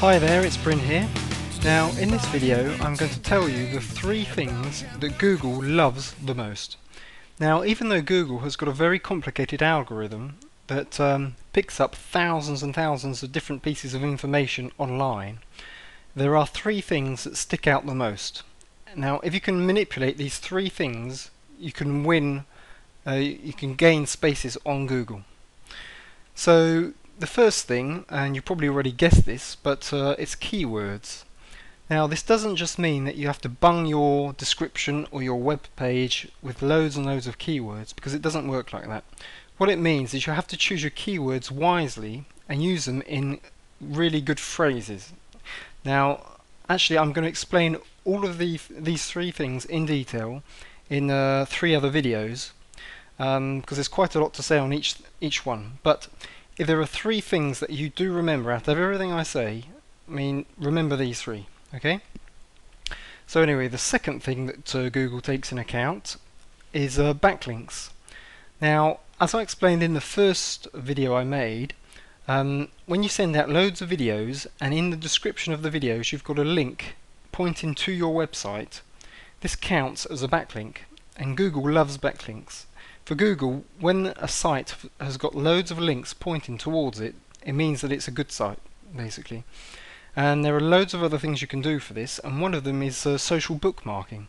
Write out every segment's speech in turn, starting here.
Hi there, it's Bryn here. Now, in this video, I'm going to tell you the three things that Google loves the most. Now, even though Google has got a very complicated algorithm that um, picks up thousands and thousands of different pieces of information online, there are three things that stick out the most. Now, if you can manipulate these three things, you can win, uh, you can gain spaces on Google. So, the first thing, and you probably already guessed this, but uh, it's keywords. Now this doesn't just mean that you have to bung your description or your web page with loads and loads of keywords because it doesn't work like that. What it means is you have to choose your keywords wisely and use them in really good phrases. Now actually I'm going to explain all of the, these three things in detail in uh, three other videos um, because there's quite a lot to say on each each one but if there are three things that you do remember out of everything I say, I mean, remember these three, okay? So anyway, the second thing that uh, Google takes in account is uh, backlinks. Now, as I explained in the first video I made, um, when you send out loads of videos and in the description of the videos you've got a link pointing to your website, this counts as a backlink and Google loves backlinks. For Google, when a site has got loads of links pointing towards it, it means that it's a good site, basically. And there are loads of other things you can do for this, and one of them is uh, social bookmarking.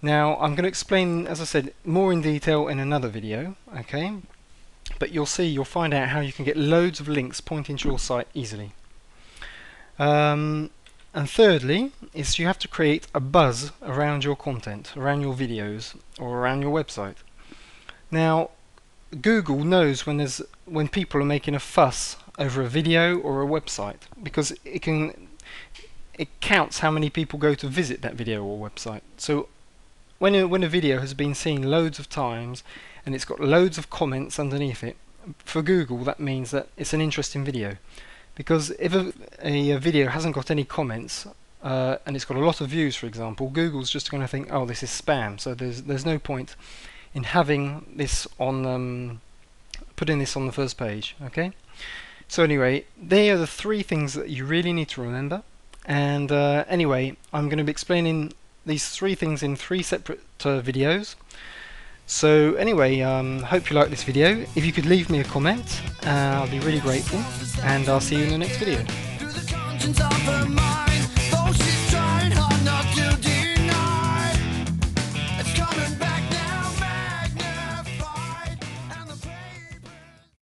Now, I'm going to explain, as I said, more in detail in another video, okay? But you'll see, you'll find out how you can get loads of links pointing to your site easily. Um, and thirdly, is you have to create a buzz around your content, around your videos, or around your website. Now, Google knows when there's when people are making a fuss over a video or a website because it can it counts how many people go to visit that video or website. So when a, when a video has been seen loads of times and it's got loads of comments underneath it, for Google that means that it's an interesting video. Because if a, a, video hasn't got any comments uh, and it's got a lot of views, for example, Google's just going to think, oh, this is spam. So there's there's no point in having this on um, putting this on the first page okay? So anyway they are the three things that you really need to remember. And uh, anyway I'm going to be explaining these three things in three separate uh, videos. So anyway um, hope you like this video. If you could leave me a comment uh, I'll be really grateful. And I'll see you in the next video